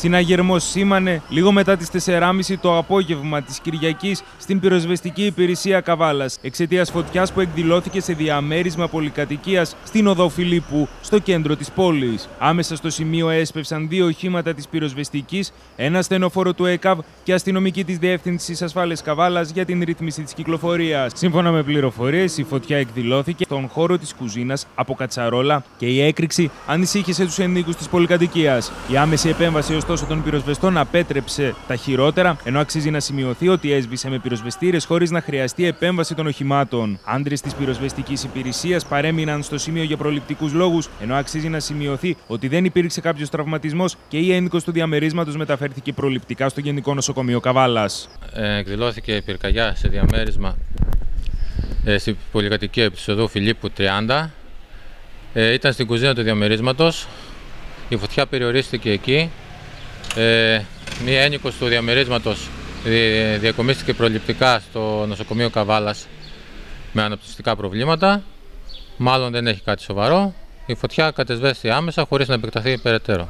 Συναγερμό σήμανε λίγο μετά τις 4.30 το απόγευμα της Κυριακής στην πυροσβεστική υπηρεσία Καβάλας εξαιτίας φωτιάς που εκδηλώθηκε σε διαμέρισμα πολυκατοικίας στην οδό Φιλίππου, στο κέντρο της πόλης. Άμεσα στο σημείο έσπευσαν δύο οχήματα της πυροσβεστικής, ένα στενοφόρο του ΕΚΑΒ και αστυνομική της Διεύθυνσης Ασφάλειας Καβάλας για την ρύθμιση της κυκλοφορίας. Σύμφωνα με πληροφορίες, η φωτιά εκδηλώθηκε στον χώρο της κουζίνας από κατσαρόλα και η έκρηξη ανησύχησε τους ενίκους της πολυκατοικίας. Η άμεση επέμβαση ωστόσο των πυροσβεστών απέτρεψε τα χειρότερα, ενώ αξίζει να σημειωθεί ότι έσβησε με πυροσβεστήρες χωρίς να χρειαστεί επέμβαση των οχημάτων. Άντρες της πυροσβεστικής υπηρεσίας παρέμειναν στο σημείο για προληπτικούς λόγους, ενώ αξίζει να σημειωθεί ότι δεν υπήρξε κάποιος τραυματισμός και η ένικο του διαμερίσματος μεταφέρθηκε προληπτικά στο Γενικό Νοσοκομείο Καβάλας. Ε, εκδηλώθηκε πυρκαγιά σε διαμέρισμα ε, στην πολυκατοικία επεισοδού Φιλίππου 30. Ε, ήταν στην κουζίνα του διαμερίσματος. Η φωτιά περιορίστηκε εκεί. Ε, μία ένικος του διαμερίσματος διακομίστηκε προληπτικά στο νοσοκομείο Καβάλας με αναπτυστικά προβλήματα. Μάλλον δεν έχει κάτι σοβαρό. Η φωτιά κατεσβέστη άμεσα χωρίς να επεκταθεί περαιτέρω.